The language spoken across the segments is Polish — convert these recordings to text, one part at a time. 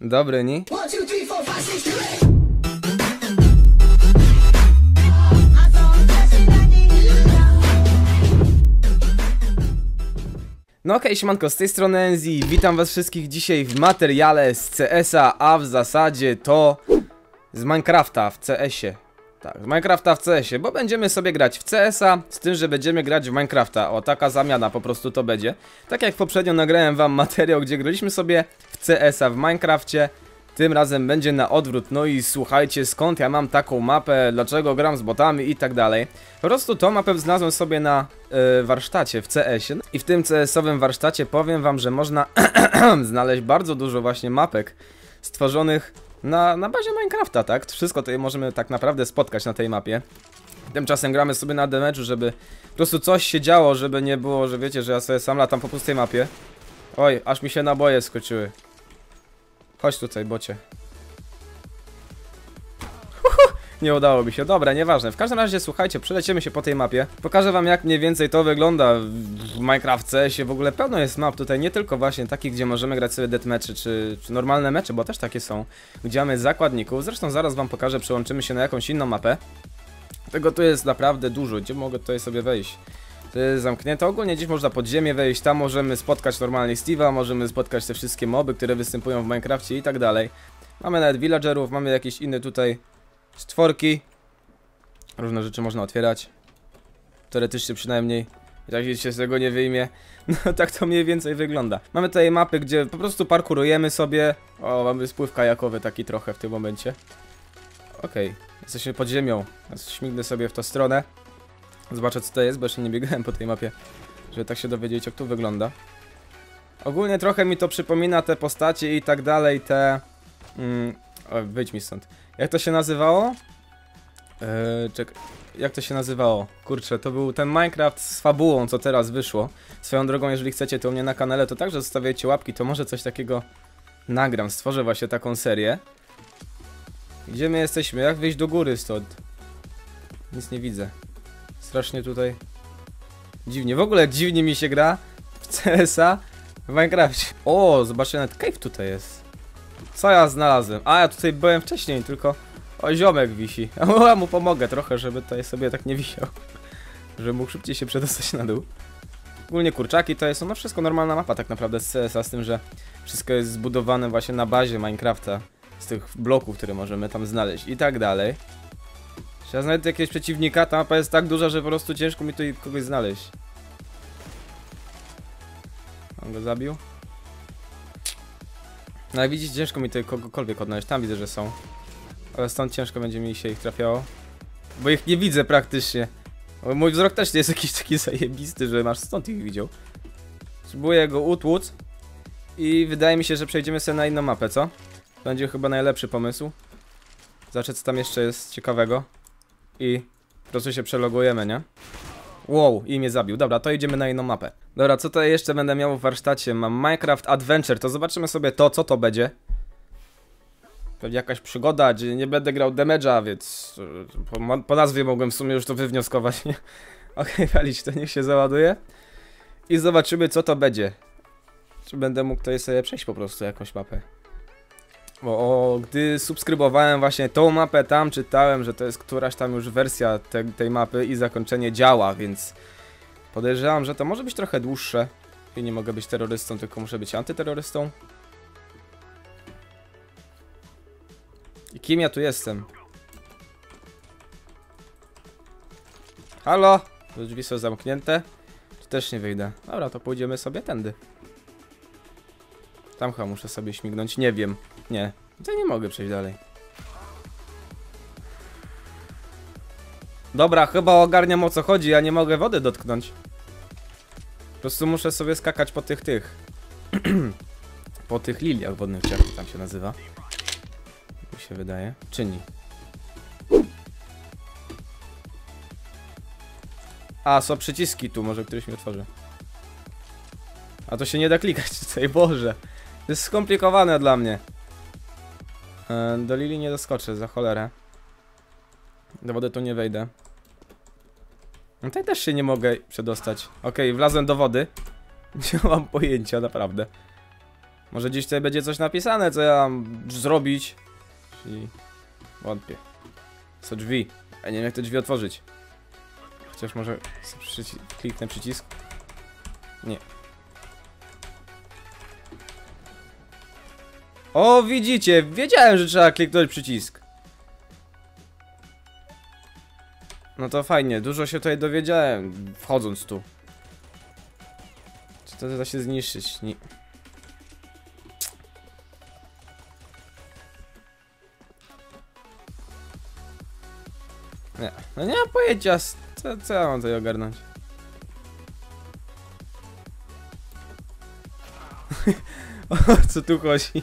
Dobry, ni? One, two, three, four, five, six, seven, eight. No okej, siemanko, z tej strony Enzi, witam was wszystkich dzisiaj w materiale z CS-a, a w zasadzie to z Minecrafta w CS-ie. Tak, z Minecrafta w CS-ie, bo będziemy sobie grać w CS-a, z tym, że będziemy grać w Minecrafta. O, taka zamiana po prostu to będzie. Tak jak poprzednio nagrałem wam materiał, gdzie graliśmy sobie w CS-a w Minecrafcie, tym razem będzie na odwrót, no i słuchajcie, skąd ja mam taką mapę, dlaczego gram z botami i tak dalej. Po prostu tą mapę znalazłem sobie na e, warsztacie w CS-ie i w tym CS-owym warsztacie powiem wam, że można znaleźć bardzo dużo właśnie mapek stworzonych na, na bazie Minecrafta, tak? Wszystko tutaj możemy tak naprawdę spotkać na tej mapie. Tymczasem gramy sobie na damage'u, żeby po prostu coś się działo, żeby nie było, że wiecie, że ja sobie sam latam po pustej mapie. Oj, aż mi się naboje skoczyły. Chodź tutaj, bocie. Nie udało mi się. Dobra, nieważne. W każdym razie, słuchajcie, przeleciemy się po tej mapie. Pokażę wam, jak mniej więcej to wygląda w Minecraft CS-ie. W ogóle pełno jest map tutaj, nie tylko właśnie takich, gdzie możemy grać sobie deathmatchy, czy, czy normalne mecze, bo też takie są. Gdzie mamy zakładników. Zresztą zaraz wam pokażę, przełączymy się na jakąś inną mapę. Tego tu jest naprawdę dużo. Gdzie mogę tutaj sobie wejść? To jest zamknięte. Ogólnie gdzieś można pod ziemię wejść, tam możemy spotkać normalnie Steve'a, możemy spotkać te wszystkie moby, które występują w Minecrafcie i tak dalej. Mamy nawet villagerów, mamy jakieś inne tutaj stworki. Różne rzeczy można otwierać. Teoretycznie przynajmniej. I tak się z tego nie wyjmie. No tak to mniej więcej wygląda. Mamy tutaj mapy, gdzie po prostu parkurujemy sobie. O, mamy spływ kajakowy taki trochę w tym momencie. Okej, jesteśmy pod ziemią. Śmignę sobie w tą stronę. Zobaczę co to jest, bo jeszcze nie biegałem po tej mapie, żeby tak się dowiedzieć jak tu wygląda. Ogólnie trochę mi to przypomina te postacie i tak dalej, te... Mm, o, wyjdź mi stąd. Jak to się nazywało? Eee, czek... Jak to się nazywało? Kurczę, to był ten Minecraft z fabułą, co teraz wyszło. Swoją drogą, jeżeli chcecie to u mnie na kanale, to także zostawiajcie łapki, to może coś takiego nagram, stworzę właśnie taką serię. Gdzie my jesteśmy? Jak wyjść do góry stąd? Nic nie widzę. Strasznie tutaj dziwnie. W ogóle dziwnie mi się gra w CS-a w Minecrafcie. O, zobaczcie, nawet cave tutaj jest. Co ja znalazłem? A, ja tutaj byłem wcześniej, tylko o, ziomek wisi. A ja mu pomogę trochę, żeby tutaj sobie tak nie wisiał. Żeby mógł szybciej się przedostać na dół. Ogólnie kurczaki to jest no wszystko normalna mapa tak naprawdę z CS-a, z tym, że wszystko jest zbudowane właśnie na bazie Minecrafta. Z tych bloków, które możemy tam znaleźć i tak dalej. Trzeba znaleźć jakiegoś przeciwnika, ta mapa jest tak duża, że po prostu ciężko mi tutaj kogoś znaleźć. On go zabił. No ale widzicie, ciężko mi tutaj kogokolwiek odnaleźć, tam widzę, że są. Ale stąd ciężko będzie mi się ich trafiało. Bo ich nie widzę praktycznie. Bo mój wzrok też nie jest jakiś taki zajebisty, że masz stąd ich widział. Spróbuję go utłuc. I wydaje mi się, że przejdziemy sobie na inną mapę, co? Będzie chyba najlepszy pomysł. Zobaczę co tam jeszcze jest ciekawego. I po prostu się przelogujemy, nie? Wow, i mnie zabił. Dobra, to idziemy na inną mapę. Dobra, co tutaj jeszcze będę miał w warsztacie? Mam Minecraft Adventure, to zobaczymy sobie to, co to będzie. Pewnie jakaś przygoda, gdzie nie będę grał damage'a, więc e, po, po, nazwie mogłem w sumie już to wywnioskować, nie? Okej, okay, walić, to niech się załaduje. I zobaczymy, co to będzie. Czy będę mógł tutaj sobie przejść po prostu jakąś mapę. Bo o, gdy subskrybowałem właśnie tą mapę, tam czytałem, że to jest któraś tam już wersja te, tej mapy i zakończenie działa, więc podejrzewam, że to może być trochę dłuższe. I nie mogę być terrorystą, tylko muszę być antyterrorystą. I kim ja tu jestem? Halo? Drzwi są zamknięte. Tu też nie wyjdę. Dobra, to pójdziemy sobie tędy. Tam chyba muszę sobie śmignąć, nie wiem. Nie, to nie mogę przejść dalej. Dobra, chyba ogarniam o co chodzi, ja nie mogę wody dotknąć. Po prostu muszę sobie skakać po tych tych. po tych liliach wodnych, jak tam się nazywa. Mi się wydaje. Czyni. A, są przyciski tu, może któryś mi otworzy. A to się nie da klikać tutaj, Boże. To jest skomplikowane dla mnie. E, do Lili nie doskoczę, za cholerę. Do wody tu nie wejdę. No tutaj też się nie mogę przedostać. Okay, wlazłem do wody. Nie mam pojęcia, naprawdę. Może gdzieś tutaj będzie coś napisane, co ja mam zrobić. Czyli wątpię. Są drzwi. Ja nie wiem jak te drzwi otworzyć. Chociaż może przyci kliknę przycisk. Nie. O, widzicie, wiedziałem, że trzeba kliknąć przycisk. No to fajnie, dużo się tutaj dowiedziałem, wchodząc tu. Czy to da się zniszczyć? Nie. Nie, no nie mam pojęcia, co, co ja mam tutaj ogarnąć. o co tu chodzi?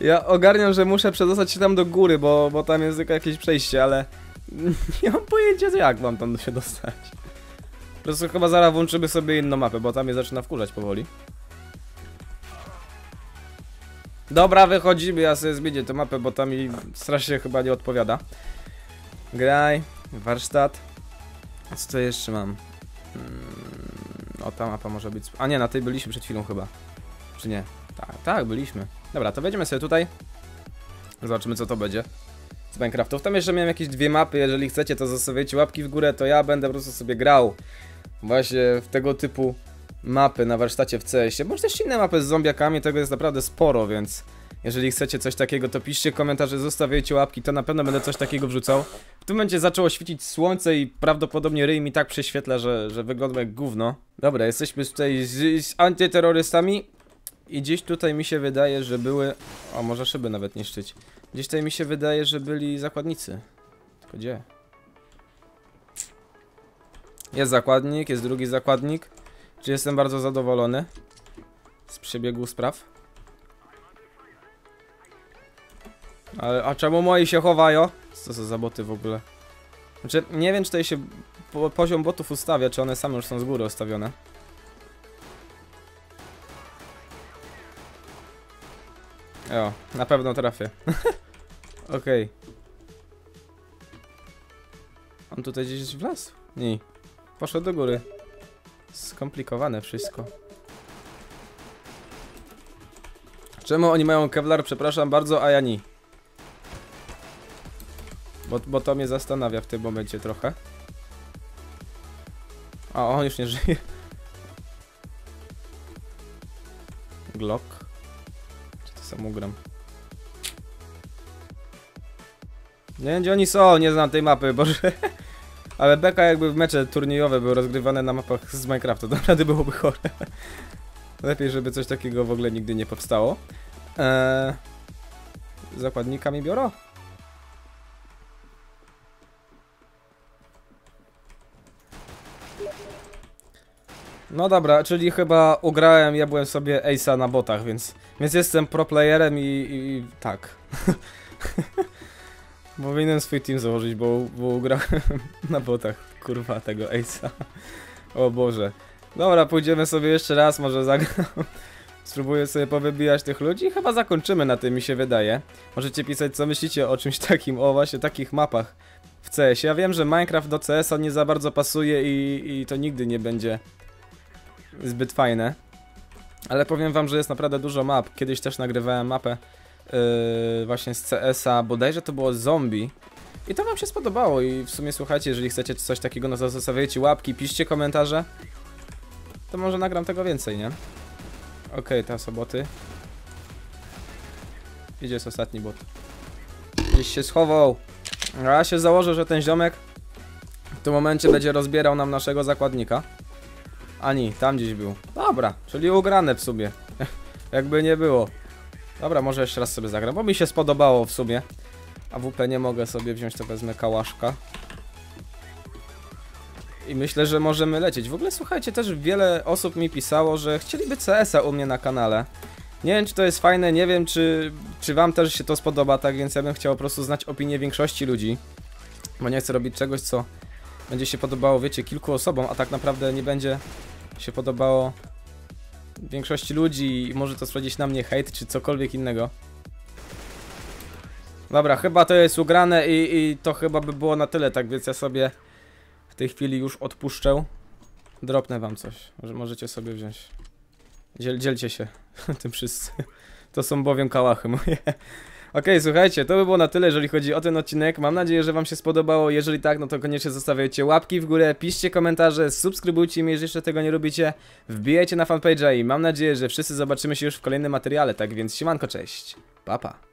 Ja ogarniam, że muszę przedostać się tam do góry, bo, bo tam jest tylko jakieś przejście, ale nie mam pojęcia jak mam tam się dostać. Po prostu chyba zaraz włączymy sobie inną mapę, bo tam mnie zaczyna wkurzać powoli. Dobra, wychodzimy, ja sobie zmienię tę mapę, bo tam mi strasznie chyba nie odpowiada. Graj, warsztat. Co to jeszcze mam? Hmm, o, ta mapa może być... A nie, na tej byliśmy przed chwilą chyba. Czy nie? Tak, tak, byliśmy. Dobra, to wejdziemy sobie tutaj. Zobaczymy co to będzie. Z Minecraftów. Tam jeszcze miałem jakieś dwie mapy, jeżeli chcecie to zostawiajcie łapki w górę, to ja będę po prostu sobie grał. Właśnie w tego typu mapy na warsztacie w CS-ie. Bądź też inne mapy z zombiakami, tego jest naprawdę sporo, więc... Jeżeli chcecie coś takiego, to piszcie komentarze, zostawiajcie łapki, to na pewno będę coś takiego wrzucał. W tym momencie zaczęło świecić słońce i prawdopodobnie ryj mi tak prześwietla, że, że wygląda jak gówno. Dobra, jesteśmy tutaj z, z antyterrorystami i gdzieś tutaj mi się wydaje, że były... O, może szyby nawet niszczyć. Gdzieś tutaj mi się wydaje, że byli zakładnicy. Tylko gdzie? Jest zakładnik, jest drugi zakładnik. Czy jestem bardzo zadowolony z przebiegu spraw? Ale, a czemu moi się chowają? Co to za boty w ogóle? Znaczy, nie wiem czy tutaj się po, poziom botów ustawia, czy one same już są z góry ustawione. O, na pewno trafię. Okej. On tutaj gdzieś wlazł? Nie. Poszedł do góry. Skomplikowane wszystko. Czemu oni mają kevlar, przepraszam bardzo, a ja nie? Bo, bo to mnie zastanawia w tym momencie trochę. A on już nie żyje. Glock. Czy to samo gram? Nie wiem gdzie oni są, nie znam tej mapy, boże. Ale beka jakby w mecze turniejowe były rozgrywane na mapach z Minecrafta, to naprawdę byłoby chore. Lepiej, żeby coś takiego w ogóle nigdy nie powstało. Eee, zakładnikami biorą? No dobra, czyli chyba ugrałem, ja byłem sobie Ace'a na botach, więc, więc jestem pro playerem i, i tak. Powinienem swój team założyć, bo, bo ugrałem na botach, kurwa, tego Ace'a. O Boże. Dobra, pójdziemy sobie jeszcze raz, może zagram. Spróbuję sobie powybijać tych ludzi i chyba zakończymy na tym, mi się wydaje. Możecie pisać, co myślicie o czymś takim, o właśnie takich mapach w CS. Ja wiem, że Minecraft do CS-a nie za bardzo pasuje i, i to nigdy nie będzie zbyt fajne. Ale powiem wam, że jest naprawdę dużo map. Kiedyś też nagrywałem mapę yy, właśnie z CS-a, bodajże to było zombie. I to wam się spodobało i w sumie słuchajcie, jeżeli chcecie coś takiego, no to zostawiajcie łapki, piszcie komentarze. To może nagram tego więcej, nie? Okej, okay, te soboty. Gdzie jest ostatni bot? Gdzieś się schował. A ja się założę, że ten ziomek w tym momencie będzie rozbierał nam naszego zakładnika. Ani, tam gdzieś był. Dobra, czyli ugrane w sumie. Jakby nie było. Dobra, może jeszcze raz sobie zagram, bo mi się spodobało w sumie. A WP nie mogę sobie wziąć, to wezmę kałaszka. I myślę, że możemy lecieć. W ogóle słuchajcie, też wiele osób mi pisało, że chcieliby CS-a u mnie na kanale. Nie wiem, czy to jest fajne, nie wiem, czy, czy wam też się to spodoba, tak więc ja bym chciał po prostu znać opinię większości ludzi. Bo nie chcę robić czegoś, co będzie się podobało, wiecie, kilku osobom, a tak naprawdę nie będzie się podobało większości ludzi i może to sprawdzić na mnie hejt, czy cokolwiek innego. Dobra, chyba to jest ugrane i, i to chyba by było na tyle, tak więc ja sobie w tej chwili już odpuszczę. Dropnę wam coś, może możecie sobie wziąć. Dziel, dzielcie się tym wszyscy. To są bowiem kałachy moje. Okej, słuchajcie, to by było na tyle, jeżeli chodzi o ten odcinek. Mam nadzieję, że wam się spodobało. Jeżeli tak, no to koniecznie zostawiajcie łapki w górę, piszcie komentarze, subskrybujcie mnie, jeżeli jeszcze tego nie robicie. Wbijajcie na fanpage'a i mam nadzieję, że wszyscy zobaczymy się już w kolejnym materiale. Tak więc siemanko, cześć. Pa, pa.